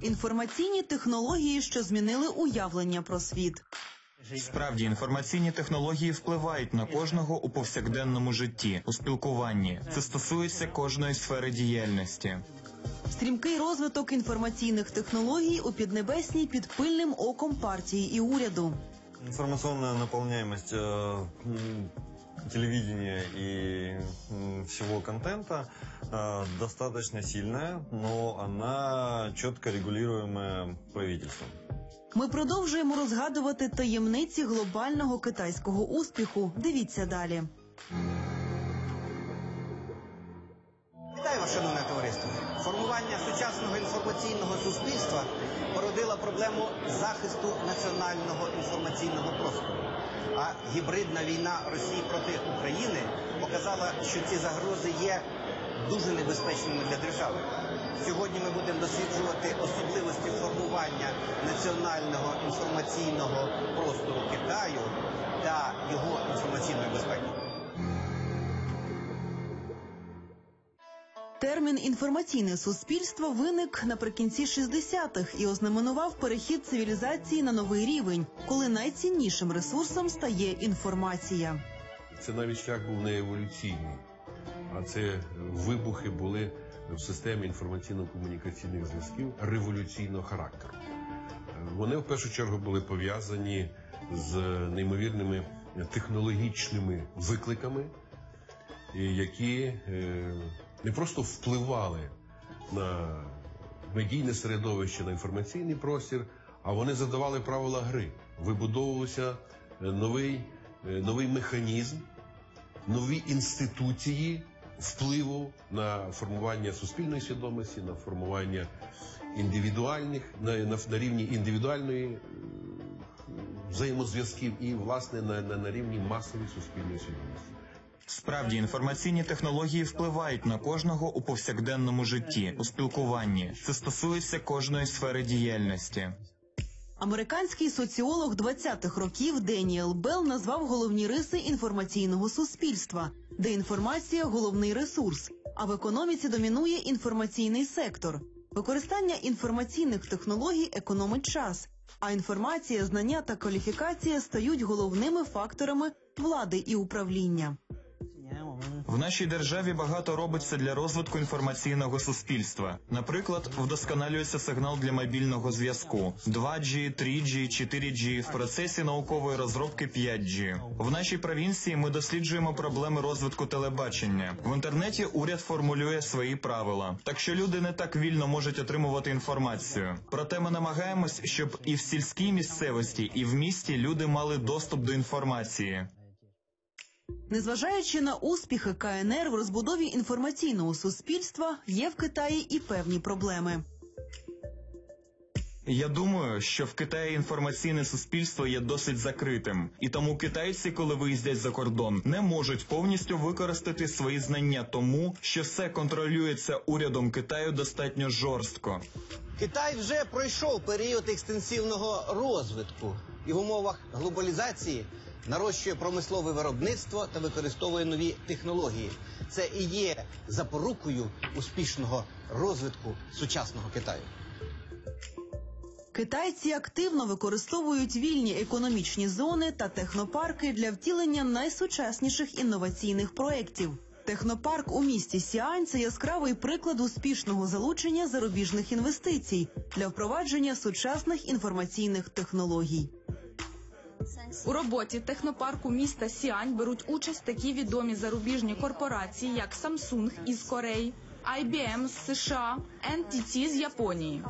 Інформаційні технології, що змінили уявлення про світ. Справді інформаційні технології впливають на кожного у повсякденному житті, у спілкуванні. Це стосується кожної сфери діяльності. Стрімкий розвиток інформаційних технологій у Піднебесній під пильним оком партії і уряду. Информационная наполняемость э, м, телевидения и всего контента э, достаточно сильная, но она четко регулируемая правительством. Ми продовжуємо розгадувати таємниці глобального китайського успіху. Дивіться далі. Вітаю вас, шановне. Формування сучасного інформаційного суспільства породило проблему захисту національного інформаційного простору. А гібридна війна Росії проти України показала, що ці загрози є дуже небезпечними для держави. Сьогодні ми будемо досліджувати особливості формування національного інформаційного простору Китаю та його інформаційної безпеки. Термін інформаційне суспільство виник наприкінці 60-х і ознаменував перехід цивілізації на новий рівень, коли найціннішим ресурсом стає інформація. Це навіть шлях був не еволюційний, а це вибухи були в системі інформаційно-комунікаційних зв'язків революційного характеру. Вони в першу чергу були пов'язані з неймовірними технологічними викликами, які е, не просто впливали на медійне середовище, на інформаційний простір, а вони задавали правила гри. Вибудовувався е, новий, е, новий механізм, нові інституції впливу на формування суспільної свідомості, на формування індивідуальних на, на, на рівні індивідуальної е, взаємозв'язків і власне на, на, на рівні масової суспільної свідомості. Справді інформаційні технології впливають на кожного у повсякденному житті, у спілкуванні. Це стосується кожної сфери діяльності. Американський соціолог 20-х років Деніел Белл назвав головні риси інформаційного суспільства, де інформація головний ресурс, а в економіці домінує інформаційний сектор. Використання інформаційних технологій економить час, а інформація, знання та кваліфікація стають головними факторами влади і управління. В нашій державі багато робиться для розвитку інформаційного суспільства. Наприклад, вдосконалюється сигнал для мобільного зв'язку 2G, 3G, 4G в процесі наукової розробки 5G. В нашій провінції ми досліджуємо проблеми розвитку телебачення. В інтернеті уряд формулює свої правила, так що люди не так вільно можуть отримувати інформацію. Проте ми намагаємось, щоб і в сільській місцевості, і в місті люди мали доступ до інформації. Незважаючи на успіхи КНР в розбудові інформаційного суспільства, є в Китаї і певні проблеми. Я думаю, що в Китаї інформаційне суспільство є досить закритим, і тому китайці, коли виїздять за кордон, не можуть повністю використати свої знання тому, що все контролюється урядом Китаю достатньо жорстко. Китай вже пройшов період екстенсивного розвитку і в умовах глобалізації нарощує промислове виробництво та використовує нові технології. Це і є запорукою успішного розвитку сучасного Китаю. Китайці активно використовують вільні економічні зони та технопарки для втілення найсучасніших інноваційних проєктів. Технопарк у місті Сіань це яскравий приклад успішного залучення зарубіжних інвестицій для впровадження сучасних інформаційних технологій. У роботі технопарку міста Сіань беруть участь такі відомі зарубіжні корпорації, як Samsung із Кореї, IBM з США, NTT з Японії.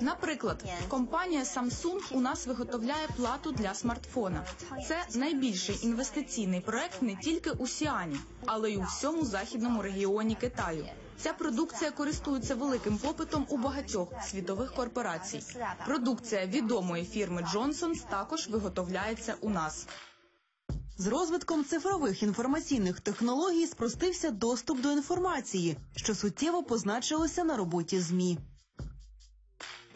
Наприклад, компанія Samsung у нас виготовляє плату для смартфона. Це найбільший інвестиційний проект не тільки у Сіані, але й у всьому західному регіоні Китаю. Ця продукція користується великим попитом у багатьох світових корпорацій. Продукція відомої фірми Джонсонс також виготовляється у нас. З розвитком цифрових інформаційних технологій спростився доступ до інформації, що суттєво позначилося на роботі ЗМІ.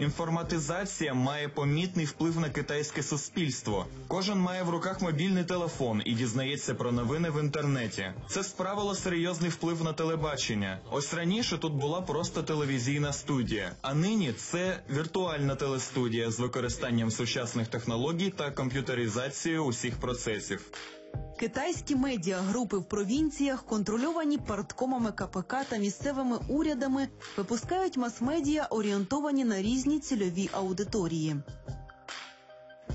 Інформатизація має помітний вплив на китайське суспільство. Кожен має в руках мобільний телефон і дізнається про новини в інтернеті. Це справило серйозний вплив на телебачення. Ось раніше тут була просто телевізійна студія, а нині це віртуальна телестудія з використанням сучасних технологій та комп'ютеризацією усіх процесів. Китайські медіагрупи в провінціях, контрольовані парткомами КПК та місцевими урядами, випускають мас-медіа, орієнтовані на різні цільові аудиторії.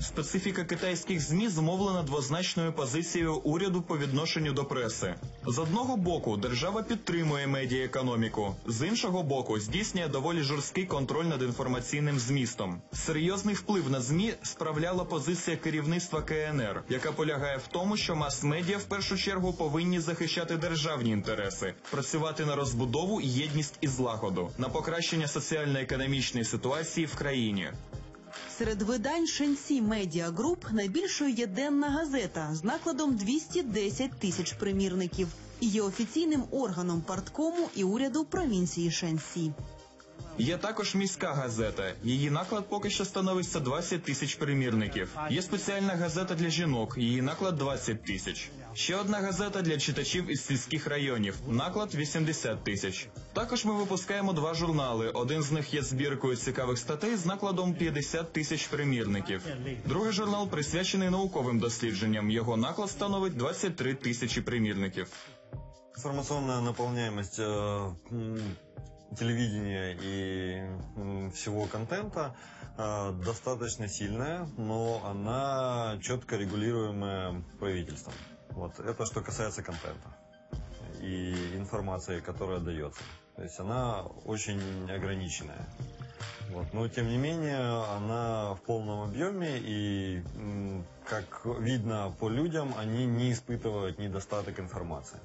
Специфіка китайських змі зумовлена двозначною позицією уряду по відношенню до преси. З одного боку, держава підтримує медіаекономіку, з іншого боку, здійснює доволі жорсткий контроль над інформаційним змістом. Серйозний вплив на змі справляла позиція керівництва КНР, яка полягає в тому, що мас-медіа в першу чергу повинні захищати державні інтереси, працювати на розбудову, єдність і злагоду, на покращення соціально-економічної ситуації в країні. Серед видань Шенсі Медіа Груп найбільшою є денна газета з накладом 210 тисяч примірників і є офіційним органом парткому і уряду провінції Шенсі. Є також міська газета. Її наклад поки що становить 120 тисяч примірників. Є спеціальна газета для жінок. Її наклад 20 тисяч. Ще одна газета для читачів із сільських районів. Наклад 80 тисяч. Також ми випускаємо два журнали. Один з них є збіркою цікавих статей з накладом 50 тисяч примірників. Другий журнал присвячений науковим дослідженням. Його наклад становить 23 тисячі примірників. Информационная наполняемость э, м, телевидения и всего контента э, достаточно сильная, но она четко регулируемая правительством. Вот это что касается контента и информации, которая дается. То есть она очень ограниченная. Вот. Но тем не менее, она в полном объеме и, как видно по людям, они не испытывают недостаток информации.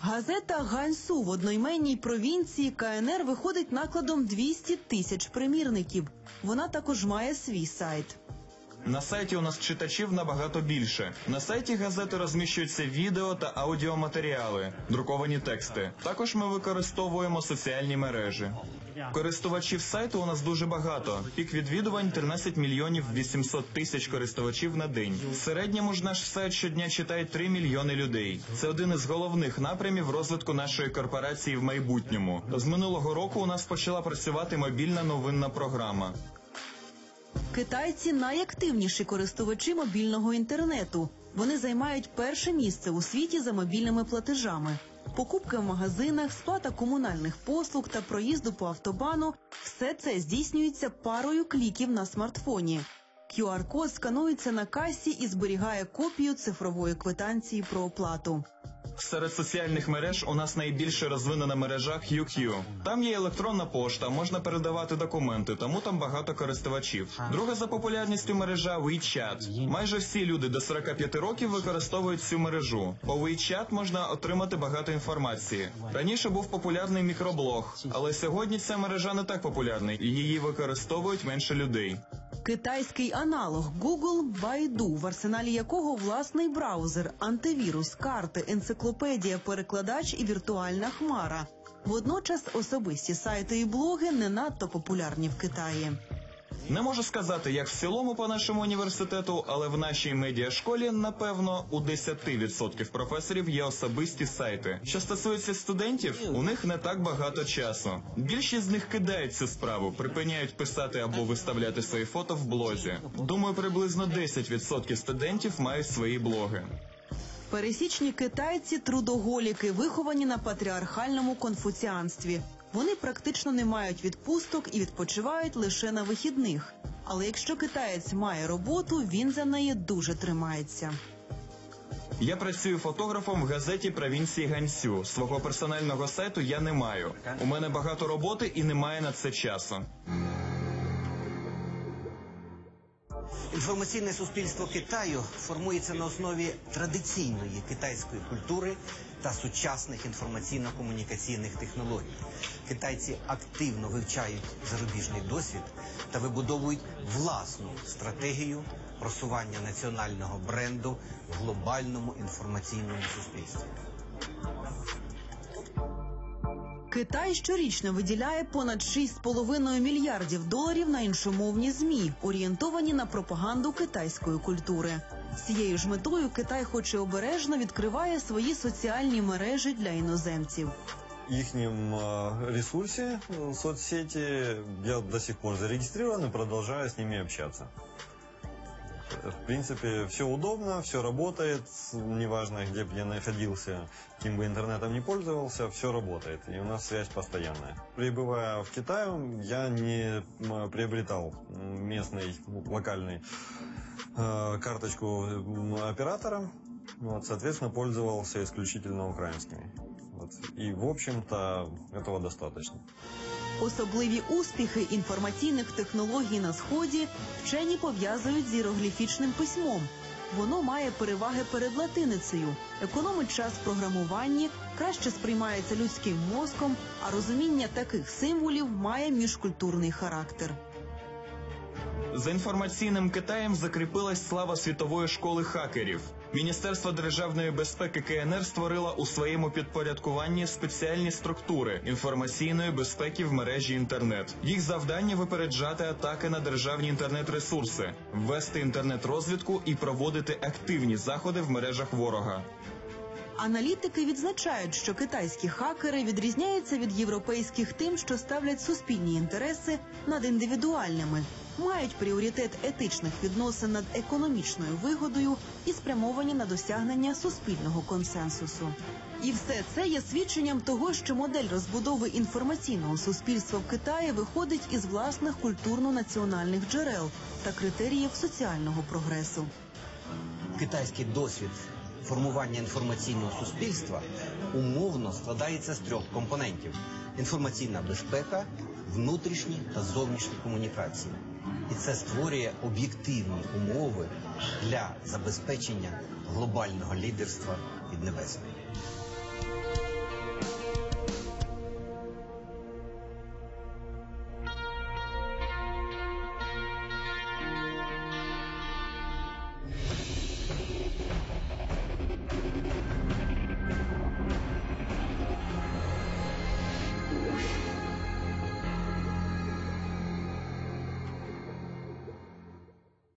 Газета Ганьсу в одноіменній провінції КНР виходить накладом 200 тисяч примірників. Вона також має свій сайт. На сайті у нас читачів набагато більше. На сайті газети розміщуються відео та аудіоматеріали, друковані тексти. Також ми використовуємо соціальні мережі. Користувачів сайту у нас дуже багато. Пік відвідувань 13 мільйонів 800 тисяч користувачів на день. В середньому ж наш сайт щодня читає 3 мільйони людей. Це один із головних напрямів розвитку нашої корпорації в майбутньому. З минулого року у нас почала працювати мобільна новинна програма. Китайці найактивніші користувачі мобільного інтернету. Вони займають перше місце у світі за мобільними платежами. Покупки в магазинах, сплата комунальних послуг та проїзду по автобану все це здійснюється парою кліків на смартфоні. QR-код сканується на касі і зберігає копію цифрової квитанції про оплату. Серед соціальних мереж у нас найбільше розвинена мережа QQ. Там є електронна пошта, можна передавати документи, тому там багато користувачів. Друга за популярністю мережа WeChat. Майже всі люди до 45 років використовують цю мережу. По WeChat можна отримати багато інформації. Раніше був популярний мікроблог, але сьогодні ця мережа не так популярна і її використовують менше людей. Китайський аналог Google Baidu, в арсеналі якого власний браузер, антивірус, карти, енциклопедія, перекладач і віртуальна хмара. Водночас особисті сайти і блоги не надто популярні в Китаї. Не можу сказати, як в цілому по нашому університету, але в нашій медіашколі, напевно, у 10% професорів є особисті сайти. Що стосується студентів, у них не так багато часу. Більшість з них кидають цю справу, припиняють писати або виставляти свої фото в блозі. Думаю, приблизно 10% студентів мають свої блоги. Пересічні китайці трудоголіки, виховані на патріархальному конфуціанстві. Вони практично не мають відпусток і відпочивають лише на вихідних. Але якщо китаєць має роботу, він за неї дуже тримається. Я працюю фотографом в газеті провінції Ганцю. Свого персонального сайту я не маю. У мене багато роботи і немає на це часу. Інформаційне суспільство Китаю формується на основі традиційної китайської культури та сучасних інформаційно-комунікаційних технологій. Китайці активно вивчають зарубіжний досвід та вибудовують власну стратегію просування національного бренду в глобальному інформаційному суспільстві. Китай щорічно виділяє понад 6,5 мільярдів доларів на іншомовні змі, орієнтовані на пропаганду китайської культури. З цією ж метою Китай, хоч і обережно, відкриває свої соціальні мережі для іноземців. ихнем ресурсе э, соцсети я до сих пор зарегистрирован и продолжаю с ними общаться. В принципе, все удобно, все работает, неважно, где бы я находился, каким бы интернетом не пользовался, все работает, и у нас связь постоянная. Прибывая в Китай, я не приобретал местный, локальный э, карточку оператора, вот, соответственно, пользовался исключительно украинскими. И, в общем-то, этого достаточно. Особливі успіхи інформаційних технологій на сході вчені пов'язують з іерогліфічним письмом. Воно має переваги перед латиницею, економить час в програмуванні, краще сприймається людським мозком, а розуміння таких символів має міжкультурний характер. За інформаційним Китаєм закріпилась слава світової школи хакерів. Міністерство державної безпеки КНР створило у своєму підпорядкуванні спеціальні структури інформаційної безпеки в мережі інтернет. Їх завдання випереджати атаки на державні інтернет-ресурси, ввести інтернет-розвідку і проводити активні заходи в мережах ворога. Аналітики відзначають, що китайські хакери відрізняються від європейських тим, що ставлять суспільні інтереси над індивідуальними, мають пріоритет етичних відносин над економічною вигодою і спрямовані на досягнення суспільного консенсусу. І все це є свідченням того, що модель розбудови інформаційного суспільства в Китаї виходить із власних культурно-національних джерел та критеріїв соціального прогресу. Китайський досвід формування інформаційного суспільства умовно складається з трьох компонентів: інформаційна безпека, внутрішні та зовнішні комунікації. І це створює об'єктивні умови для забезпечення глобального лідерства від небес.